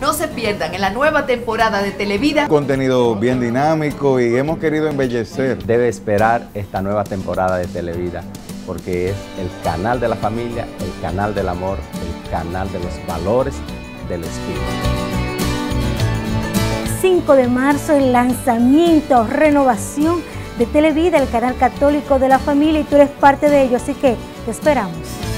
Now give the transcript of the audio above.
No se pierdan en la nueva temporada de Televida. contenido bien dinámico y hemos querido embellecer. Debe esperar esta nueva temporada de Televida porque es el canal de la familia, el canal del amor, el canal de los valores del espíritu. 5 de marzo, el lanzamiento, renovación de Televida, el canal católico de la familia, y tú eres parte de ello, así que te esperamos.